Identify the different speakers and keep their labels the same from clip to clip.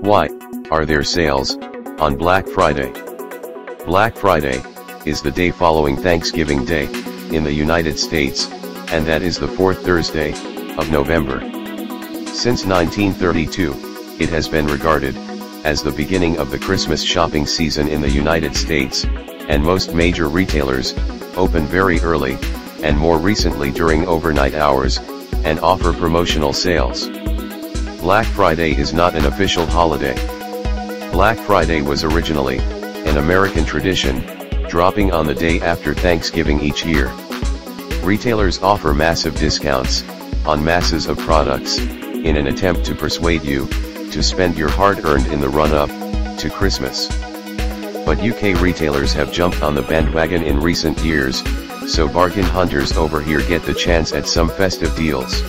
Speaker 1: Why are there sales on Black Friday? Black Friday is the day following Thanksgiving Day in the United States, and that is the fourth Thursday of November. Since 1932, it has been regarded as the beginning of the Christmas shopping season in the United States, and most major retailers open very early, and more recently during overnight hours, and offer promotional sales. Black Friday is not an official holiday. Black Friday was originally an American tradition, dropping on the day after Thanksgiving each year. Retailers offer massive discounts on masses of products in an attempt to persuade you to spend your hard-earned in the run-up to Christmas. But UK retailers have jumped on the bandwagon in recent years, so bargain hunters over here get the chance at some festive deals.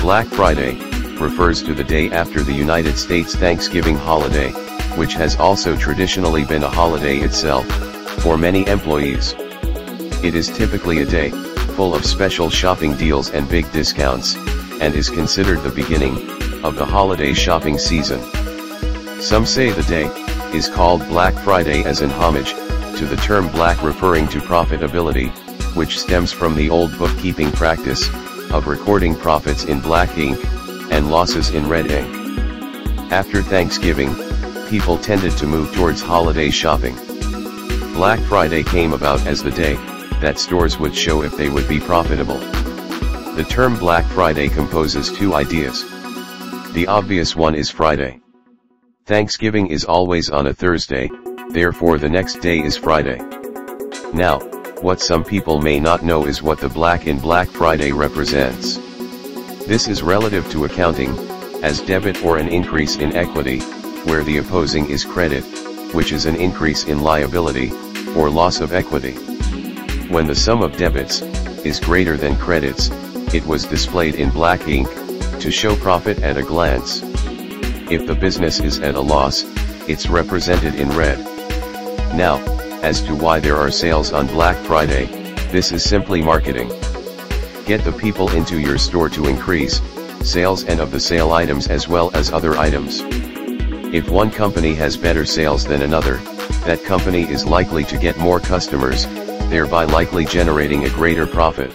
Speaker 1: Black Friday refers to the day after the United States Thanksgiving holiday, which has also traditionally been a holiday itself, for many employees. It is typically a day, full of special shopping deals and big discounts, and is considered the beginning, of the holiday shopping season. Some say the day, is called Black Friday as in homage, to the term black referring to profitability, which stems from the old bookkeeping practice, of recording profits in black ink, and losses in red ink. After Thanksgiving, people tended to move towards holiday shopping. Black Friday came about as the day, that stores would show if they would be profitable. The term Black Friday composes two ideas. The obvious one is Friday. Thanksgiving is always on a Thursday, therefore the next day is Friday. Now, what some people may not know is what the black in Black Friday represents. This is relative to accounting, as debit or an increase in equity, where the opposing is credit, which is an increase in liability, or loss of equity. When the sum of debits, is greater than credits, it was displayed in black ink, to show profit at a glance. If the business is at a loss, it's represented in red. Now, as to why there are sales on Black Friday, this is simply marketing. Get the people into your store to increase, sales and of the sale items as well as other items. If one company has better sales than another, that company is likely to get more customers, thereby likely generating a greater profit.